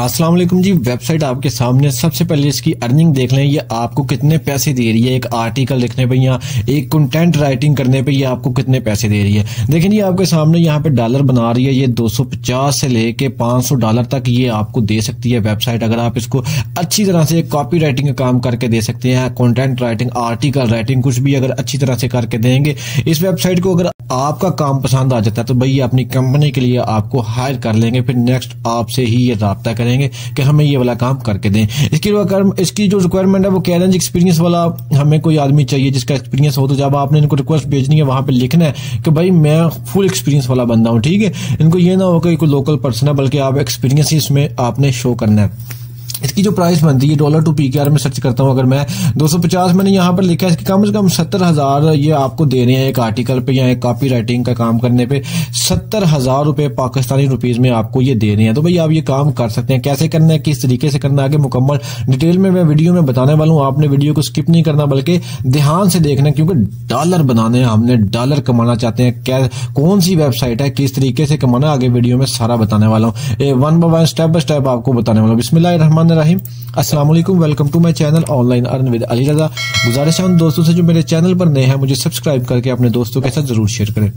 अस्सलाम वालेकुम जी। वेबसाइट आपके सामने। सबसे पहले इसकी अर्निंग देख लें। ये आपको कितने पैसे दे रही है? एक आर्टिकल लिखने पे या एक कंटेंट राइटिंग करने पे ये आपको कितने पैसे दे रही है? देखें जी, आपके सामने यहाँ पे डॉलर बना रही है। ये 250 से लेके 500 डॉलर तक ये आपको दे सकती है वेबसाइट। अगर आप इसको अच्छी तरह से कॉपी राइटिंग का काम करके दे सकते हैं कॉन्टेंट राइटिंग आर्टिकल राइटिंग कुछ भी अगर अच्छी तरह से करके देंगे, इस वेबसाइट को अगर आपका काम पसंद आ जाता है तो भाई अपनी कंपनी के लिए आपको हायर कर लेंगे, फिर नेक्स्ट आपसे ही ये रहा करेंगे कि हमें ये वाला काम करके दें। इसकी इसकी जो रिक्वायरमेंट है, वो कह रहे हैं एक्सपीरियंस वाला हमें कोई आदमी चाहिए जिसका एक्सपीरियंस हो तो जब आपने इनको रिक्वेस्ट भेजनी है, वहाँ पर लिखना है कि भाई मैं फुल एक्सपीरियंस वाला बंदा हूँ, ठीक है? इनको ये ना हो कि कोई लोकल पर्सन है, बल्कि आप एक्सपीरियंस ही इसमें आपने शो करना है। इसकी जो प्राइस बनती है dollar to P K R में सर्च करता हूँ, अगर मैं 250 मैंने यहाँ पर लिखा है, इसकी कम से कम सत्तर हज़ार ये आपको दे रहे हैं एक आर्टिकल पे या एक कॉपी राइटिंग का काम करने पे, सत्तर हज़ार रुपए पाकिस्तानी रुपीज़ में आपको ये दे रहे हैं। तो भाई आप ये काम कर सकते हैं, कैसे करना है, किस तरीके से करना है, आगे मुकम्मल डिटेल में मैं वीडियो में बताने वाला हूँ। आपने वीडियो को स्किप नहीं करना, बल्कि ध्यान से देखना, क्योंकि डॉलर बनाने हैं हमने डॉलर कमाना चाहते हैं, क्या, कौन सी वेबसाइट है, किस तरीके से कमाना आगे वीडियो में सारा बताने वाला हूँ। One by one step by step आपको बताने वाला हूँ। बिस्मिल्लाह रहीम अस्सलाम वालेकुम welcome to my channel online earn with Ali Raza. गुजारिश है उन दोस्तों से जो मेरे चैनल पर नए हैं, मुझे सब्सक्राइब करके अपने दोस्तों के साथ ज़रूर शेयर करें।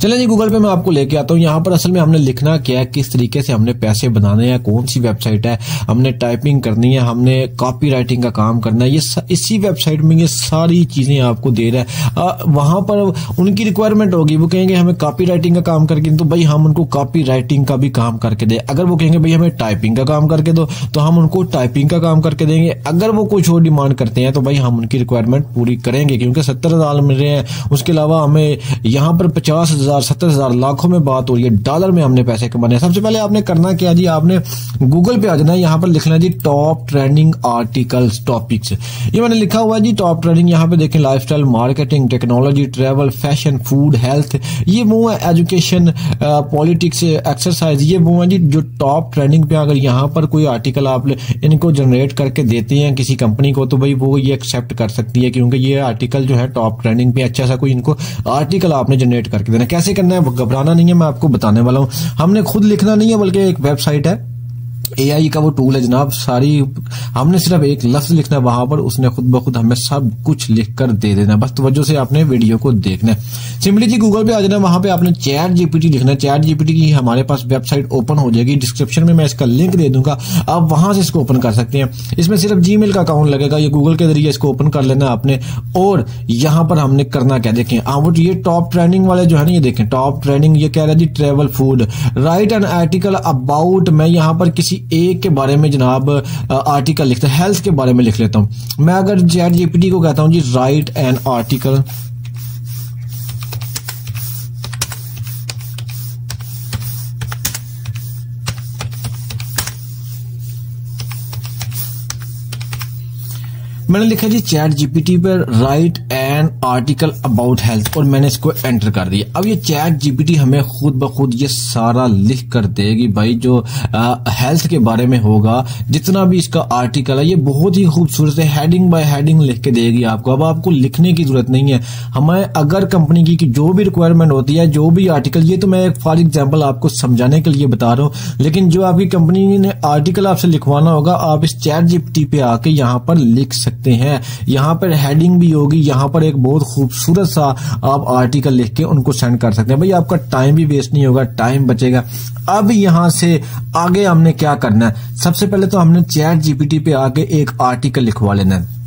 चले जी गूगल पे मैं आपको लेके आता हूँ। यहाँ पर असल में हमने लिखना क्या है, किस तरीके से हमने पैसे बनाने हैं, कौन सी वेबसाइट है, हमने टाइपिंग करनी है, हमने कॉपी राइटिंग का काम करना है। ये इसी वेबसाइट में ये सारी चीज़ें आपको दे रहा है। वहाँ पर उनकी रिक्वायरमेंट होगी। वो कहेंगे, हमें कॉपी राइटिंग का काम करके तो भाई, हम उनको कॉपी राइटिंग का भी काम करके दे। अगर वो कहेंगे, भाई, हमें टाइपिंग का काम करके दो तो हम उनको टाइपिंग का काम करके देंगे। अगर वो कुछ और डिमांड करते हैं तो भाई, हम उनकी रिक्वायरमेंट पूरी करेंगे, क्योंकि सत्तर हज़ार मिल रहे हैं। उसके अलावा हमें यहाँ पर पचास हज़ार सत्तर हज़ार लाखों में बात हो रही है। डॉलर में हमने पैसे कमाने सबसे पहले आपने करना क्या जी? आपने गूगल पे आ जाना है। यहाँ पर लिखना है जी टॉप ट्रेंडिंग आर्टिकल्स टॉपिक्स ये मैंने लिखा हुआ है जी टॉप ट्रेंडिंग यहाँ पे देखें lifestyle marketing technology travel fashion food health ये वो है एजुकेशन पॉलिटिक्स एक्सरसाइज ये वो है जी, जो टॉप ट्रेंडिंग पे अगर यहाँ पर कोई आर्टिकल आप इनको जनरेट करके देते हैं किसी कंपनी को तो भाई वो ये एक्सेप्ट कर सकती है, क्योंकि ये आर्टिकल जो है टॉप ट्रेंडिंग पे अच्छा सा कोई इनको आर्टिकल आपने जनरेट करके देना कैसे करना है, घबराना नहीं है, मैं आपको बताने वाला हूँ। हमने खुद लिखना नहीं है, बल्कि एक वेबसाइट है। एआई का वो टूल है जनाब, सारी, हमने सिर्फ़ एक लफ्ज लिखना है वहाँ पर, उसने खुद ब खुद हमें सब कुछ लिख कर दे देना बस तवज्जो से आपने वीडियो को देखना है। सिंपली जी गूगल पे आ जाना, वहाँ पे आपने चैट जीपीटी लिखना है। चैट जीपीटी की हमारे पास वेबसाइट ओपन हो जाएगी। डिस्क्रिप्शन में मैं इसका लिंक दे दूँगा। आप वहाँ से इसको ओपन कर सकते हैं। इसमें सिर्फ़ जी का अकाउंट लगेगा, ये गूगल के ज़रिए इसको ओपन कर लेना आपने। और यहाँ पर हमने करना क्या देखें? आप ये टॉप ट्रेंडिंग वाले जो है ना, ये देखें। टॉप ट्रेंडिंग ये कह रहा है जी travel food write an article about मैं यहाँ पर किसी एक के बारे में जनाब आर्टिकल लिखता हेल्थ के बारे में लिख लेता हूँ। मैं अगर जेड जीपीटी को कहता हूँ जी राइट एन आर्टिकल मैंने लिखा जी चैट जीपीटी पर write an article about health और मैंने इसको एंटर कर दिया। अब ये चैट जीपीटी हमें खुद ब खुद ये सारा लिख कर देगी भाई जो आ, हेल्थ के बारे में होगा। जितना भी इसका आर्टिकल है ये बहुत ही खूबसूरत है। हेडिंग बाय हेडिंग लिख के देगी आपको। अब आपको लिखने की ज़रूरत नहीं है। हमें अगर कंपनी की, जो भी रिक्वायरमेंट होती है जो भी आर्टिकल ये तो मैं फॉर एग्ज़ाम्पल आपको समझाने के लिए बता रहा हूँ। लेकिन जो आपकी कंपनी ने आर्टिकल आपसे लिखवाना होगा आप इस चैट जीपीटी पे आके यहाँ पर लिख सकते सकते हैं। यहाँ पर हेडिंग भी होगी, यहाँ पर एक बहुत खूबसूरत सा आप आर्टिकल लिख के उनको सेंड कर सकते हैं। भाई, आपका टाइम भी वेस्ट नहीं होगा टाइम बचेगा। अब यहाँ से आगे हमने क्या करना है? सबसे पहले तो हमने चैट जीपीटी पे आके एक आर्टिकल लिखवा लेना है।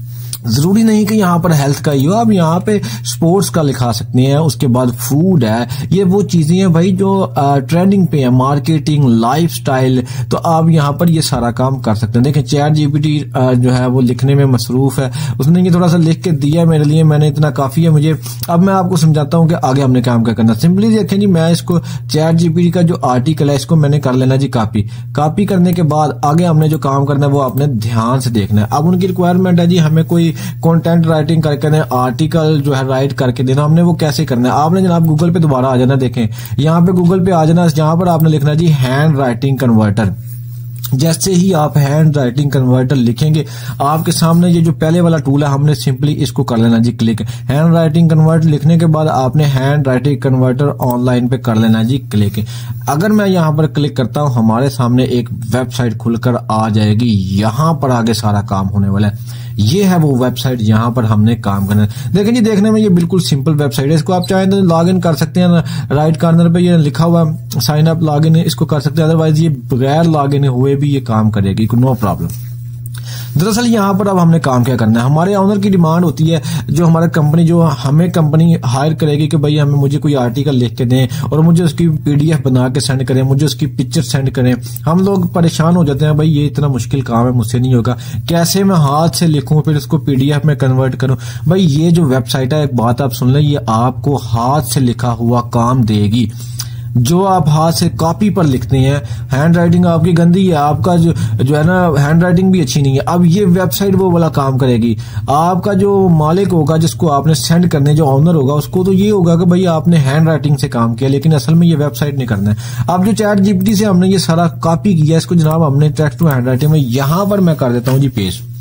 ज़रूरी नहीं कि यहाँ पर हेल्थ का ही हो। आप यहाँ पे स्पोर्ट्स का लिखा सकते हैं, उसके बाद फ़ूड है। ये वो चीज़ें हैं भाई जो ट्रेंडिंग पे है मार्केटिंग लाइफस्टाइल तो आप यहाँ पर ये सारा काम कर सकते हैं। देखें चैट जीपीटी जो है वो लिखने में मसरूफ है। उसने ये थोड़ा सा लिख के दिया मेरे लिए, मैंने इतना काफ़ी है मुझे। अब मैं आपको समझाता हूँ कि आगे हमने काम क्या करना सिंपली देखें जी, मैं इसको चैट जीपीटी का जो आर्टिकल है, इसको मैंने कर लेना जी कापी कापी करने के बाद आगे हमने जो काम करना है, वो आपने ध्यान से देखना है। अब उनकी रिक्वायरमेंट है जी, हमें कोई कंटेंट राइटिंग करके दें आर्टिकल जो है राइट करके देना, हमने वो कैसे करना है? आपने जनाब गूगल पे दोबारा आ जाना, देखें। यहाँ पे गूगल पे आ जाना, जहाँ पर आपने लिखना जी हैंड राइटिंग कन्वर्टर जैसे ही आप हैंड राइटिंग कन्वर्टर लिखेंगे, आपके सामने ये जो पहले वाला टूल है, हमने सिंपली इसको कर लेना जी क्लिक हैंड राइटिंग कन्वर्टर लिखने के बाद आपने हैंड राइटिंग कन्वर्टर ऑनलाइन पे कर लेना जी क्लिक अगर मैं यहाँ पर क्लिक करता हूँ, हमारे सामने एक वेबसाइट खुलकर आ जाएगी, यहाँ पर आगे सारा काम होने वाला है। ये है वो वेबसाइट यहाँ पर हमने काम करना है। देखें जी, देखने में ये बिल्कुल सिंपल वेबसाइट है। इसको आप चाहें तो लॉग इन कर सकते हैं राइट कार्नर पे ये लिखा हुआ साइन अप लॉग इन इसको कर सकते हैं। अदरवाइज़ ये बगैर लॉग इन हुए भी ये काम करेगी नो प्रॉब्लम दरअसल यहाँ पर अब हमने काम क्या करना है? हमारे ऑनर की डिमांड होती है जो हमारा कंपनी जो हमें कंपनी हायर करेगी कि भाई हमें मुझे कोई आर्टिकल लिख के दें और मुझे उसकी पीडीएफ बना के सेंड करें, मुझे उसकी पिक्चर सेंड करें। हम लोग परेशान हो जाते हैं, भाई ये इतना मुश्किल काम है, मुझसे नहीं होगा। कैसे मैं हाथ से लिखूं, फिर उसको पीडीएफ में कन्वर्ट करूँ? भाई ये जो वेबसाइट है, एक बात आप सुन लें, ये आपको हाथ से लिखा हुआ काम देगी। जो आप हाथ से कॉपी पर लिखते हैं हैंड राइटिंग आपकी गंदी है, आपका जो जो है ना हैंड राइटिंग भी अच्छी नहीं है। अब ये वेबसाइट वो वाला काम करेगी। आपका जो मालिक होगा, जिसको आपने सेंड करने, जो ऑनर होगा, उसको तो ये होगा कि भाई आपने हैंड राइटिंग से काम किया, लेकिन असल में ये वेबसाइट नहीं करना है। अब जो चैट जीपीटी से हमने ये सारा कॉपी किया, इसको जनाब हमने टेक्स्ट टू हैंड राइटिंग में यहाँ पर मैं कर देता हूँ जी पेस्ट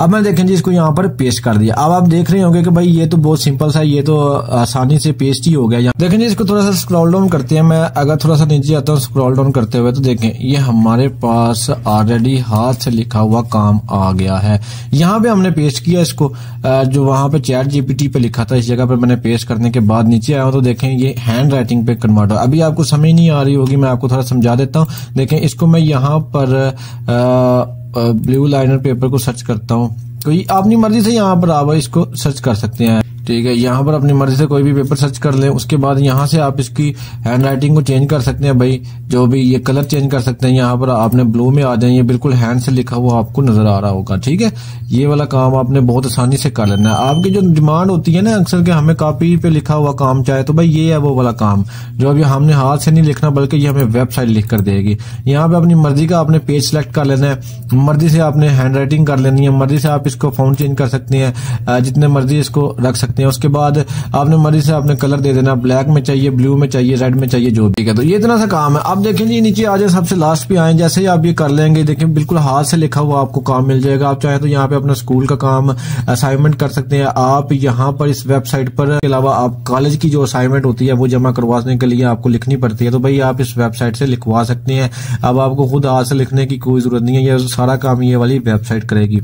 अब मैं देखें जी इसको यहाँ पर पेस्ट कर दिया। अब आप देख रहे होंगे कि भाई ये तो बहुत सिंपल सा ये तो आसानी से पेस्ट ही हो गया। यहाँ देखें जी इसको थोड़ा सा स्क्रॉल डाउन करते हैं। मैं अगर थोड़ा सा नीचे आता हूँ स्क्रॉल डाउन करते हुए तो देखें ये हमारे पास ऑलरेडी हाथ से लिखा हुआ काम आ गया है। यहाँ पे हमने पेस्ट किया इसको जो वहाँ पे चैट जीपीटी पे लिखा था इस जगह पर मैंने पेस्ट करने के बाद नीचे आया तो देखें ये हैंड राइटिंग पे कन्वर्ट हो अभी आपको समझ नहीं आ रही होगी मैं आपको थोड़ा समझा देता हूँ। देखें इसको मैं यहाँ पर आ, ब्लू लाइनर पेपर को सर्च करता हूँ। तो अपनी मर्ज़ी से यहाँ पर आप इसको सर्च कर सकते हैं। ठीक है, यहाँ पर अपनी मर्ज़ी से कोई भी पेपर सर्च कर लें, उसके बाद यहाँ से आप इसकी हैंड राइटिंग को चेंज कर सकते हैं भाई, जो भी ये कलर चेंज कर सकते हैं, यहाँ पर आपने ब्लू में आ जाए, ये बिल्कुल हैंड से लिखा हुआ आपको नज़र आ रहा होगा, ठीक है? ये वाला काम आपने बहुत आसानी से कर लेना है। आपकी जो डिमांड होती है ना, अक्सर के हमें कॉपी पे लिखा हुआ काम चाहे तो भाई ये है वो वाला काम, जो अभी हमने हाथ से नहीं लिखना, बल्कि ये हमें वेबसाइट लिख कर देगी। यहाँ पे अपनी मर्ज़ी का आपने पेज सिलेक्ट कर लेना है, मर्ज़ी से आपने हैंड राइटिंग कर लेनी है, मर्ज़ी से आप इसको फ़ोन चेंज कर सकते हैं जितने मर्ज़ी इसको रख सकते हैं। उसके बाद आपने मर्ज़ी से आपने कलर दे देना। ब्लैक में चाहिए, ब्लू में चाहिए, रेड में चाहिए, जो भी है। तो ये इतना सा काम है। अब देखें जी, नीचे आ जाए, सबसे लास्ट पे आए। जैसे ही आप ये कर लेंगे, देखें, बिल्कुल हाथ से लिखा हुआ आपको काम मिल जाएगा। आप चाहे तो यहाँ पे अपना स्कूल का काम असाइनमेंट कर सकते हैं। आप यहाँ पर इस वेबसाइट पर अलावा आप कॉलेज की जो असाइनमेंट होती है, वो जमा करवाने के लिए आपको लिखनी पड़ती है। तो भाई, आप इस वेबसाइट से लिखवा सकते हैं। अब आपको खुद हाथ से लिखने की कोई ज़रूरत नहीं है। ये सारा काम ये वाली वेबसाइट करेगी।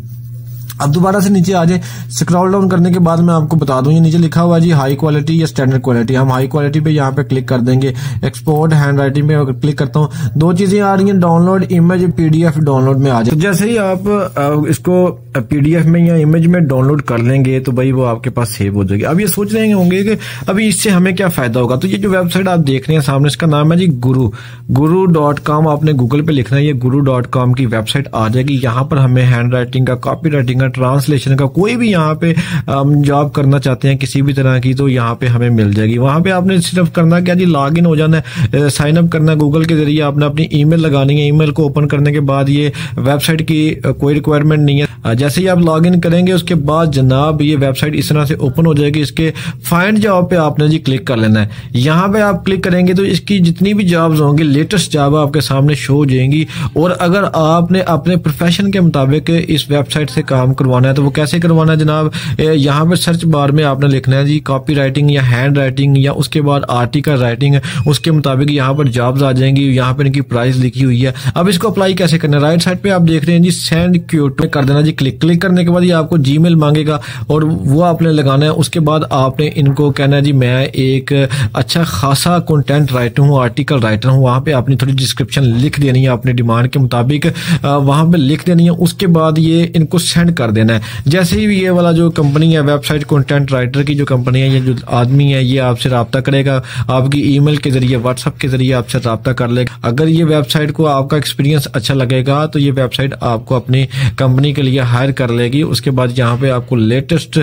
अब दोबारा से नीचे आ जाए। स्क्रॉल डाउन करने के बाद मैं आपको बता दूँ, ये नीचे लिखा हुआ जी हाई क्वालिटी या स्टैंडर्ड क्वालिटी हम हाई क्वालिटी पे यहाँ पे क्लिक कर देंगे। एक्सपोर्ट हैंड राइटिंग पे क्लिक करता हूँ, दो चीज़ें आ रही हैं डाउनलोड इमेज पीडीएफ डाउनलोड में आ जाए। तो जैसे ही आप इसको पीडीएफ में या इमेज में डाउनलोड कर लेंगे तो भाई वो आपके पास सेव हो जाएगी। अब ये सोच रहे होंगे कि अभी इससे हमें क्या फ़ायदा होगा? तो ये जो वेबसाइट आप देख रहे हैं सामने, इसका नाम है जी गुरु गुरु डॉट कॉम आपने गूगल पे लिखना है, ये गुरु डॉट कॉम की वेबसाइट आ जाएगी। यहाँ पर हमें हैंड राइटिंग का कॉपी राइटिंग का ट्रांसलेशन का कोई भी यहाँ पे हम जॉब करना चाहते हैं किसी भी तरह की तो यहाँ पे हमें मिल जाएगी। वहाँ पे आपने सिर्फ़ करना क्या जी? लॉग इन हो जाना है। साइन अप करना गूगल के ज़रिए आपने अपनी ईमेल लगानी है। ईमेल को ओपन करने के बाद ये वेबसाइट की कोई रिक्वायरमेंट नहीं है। जैसे ही आप लॉग इन करेंगे, उसके बाद जनाब ये वेबसाइट इस तरह से ओपन हो जाएगी। इसके फाइंड जॉब पे आपने जी क्लिक कर लेना है। यहाँ पे आप क्लिक करेंगे तो इसकी जितनी भी जॉब्स होंगी लेटेस्ट जॉब आपके सामने शो हो जाएँगी। और अगर आपने अपने प्रोफेशन के मुताबिक इस वेबसाइट से काम करवाना है तो वो कैसे करवाना है जनाब? यहाँ पे सर्च बार में आपने लिखना है जी कॉपी राइटिंग या हैंड राइटिंग या उसके बाद आर्टिकल राइटिंग उसके मुताबिक यहाँ पर जॉब्स आ जाएँगी, यहाँ पर इनकी प्राइस लिखी हुई है। अब इसको अप्लाई कैसे करना है? राइट साइड पे आप देख रहे हैं जी सेंड क्यूट कर देना जी क्लिक क्लिक करने के बाद ये आपको जी मांगेगा और वो आपने लगाना है। उसके बाद आपने इनको कहना है जी, मैं एक अच्छा खासा कंटेंट राइटर हूँ आर्टिकल राइटर हूँ। वहाँ पे आपने थोड़ी डिस्क्रिप्शन लिख देनी है, अपने डिमांड के मुताबिक वहाँ पे लिख देनी है। उसके बाद ये इनको सेंड कर देना है। जैसे ही ये वाला जो कंपनी है वेबसाइट कंटेंट राइटर की जो कंपनी है, ये जो आदमी है, ये आपसे रबता करेगा। आपकी ईमेल के ज़रिए व्हाट्सअप के ज़रिए आपसे रबता कर लेगा। अगर ये वेबसाइट को आपका एक्सपीरियंस अच्छा लगेगा तो ये वेबसाइट आपको अपनी कंपनी के लिए हायर कर लेगी। उसके बाद यहाँ पे आपको लेटेस्ट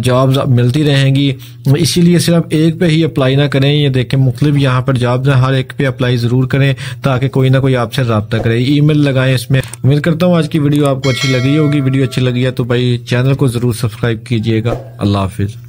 जॉब्स मिलती रहेंगी। इसीलिए सिर्फ़ एक पे ही अप्लाई ना करें। ये देखें, मुख्तलिफ़ यहाँ पर जॉब्स हैं। हर एक पे अप्लाई ज़रूर करें, ताकि कोई ना कोई आपसे रबता करे। ईमेल लगाएँ इसमें। उम्मीद करता हूँ आज की वीडियो आपको अच्छी लगी होगी। वीडियो अच्छी लगी है तो भाई चैनल को ज़रूर सब्सक्राइब कीजिएगा। अल्लाह हाफिज़।